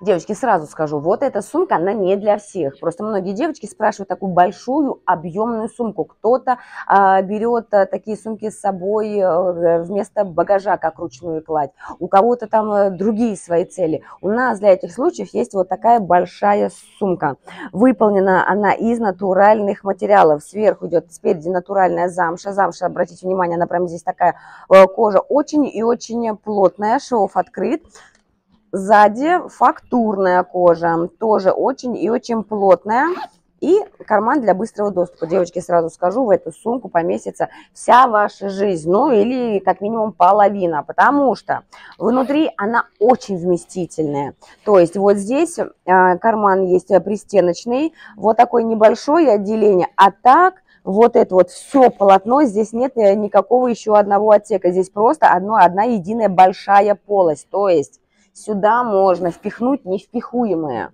Девочки, сразу скажу, вот эта сумка, она не для всех. Просто многие девочки спрашивают такую большую объемную сумку. Кто-то а, берет а, такие сумки с собой а, вместо багажа, как ручную кладь. У кого-то там а, другие свои цели. У нас для этих случаев есть вот такая большая сумка. Выполнена она из натуральных материалов. Сверху идет спереди натуральная замша. Замша, обратите внимание, она прям здесь такая а, кожа очень и очень плотная. Шов открыт. Сзади фактурная кожа, тоже очень и очень плотная. И карман для быстрого доступа. Девочки, сразу скажу, в эту сумку поместится вся ваша жизнь, ну или как минимум половина, потому что внутри она очень вместительная. То есть вот здесь э, карман есть пристеночный, вот такое небольшое отделение, а так вот это вот все полотно, здесь нет никакого еще одного отсека, здесь просто одно, одна единая большая полость, то есть Сюда можно впихнуть невпихуемое.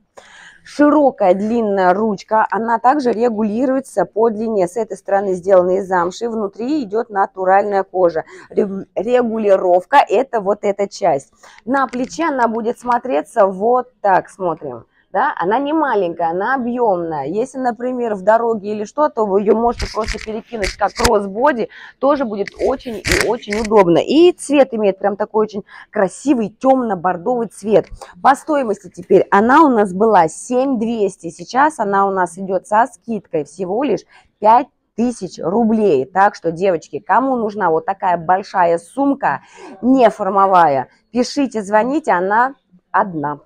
Широкая длинная ручка, она также регулируется по длине. С этой стороны сделана из замши, внутри идет натуральная кожа. Регулировка – это вот эта часть. На плече она будет смотреться вот так, смотрим да, она не маленькая, она объемная. Если, например, в дороге или что, то вы ее можете просто перекинуть как кроссбоди, тоже будет очень и очень удобно. И цвет имеет прям такой очень красивый темно-бордовый цвет. По стоимости теперь она у нас была 7200, сейчас она у нас идет со скидкой всего лишь 5 тысяч рублей. Так что, девочки, кому нужна вот такая большая сумка, не формовая, пишите, звоните, она одна.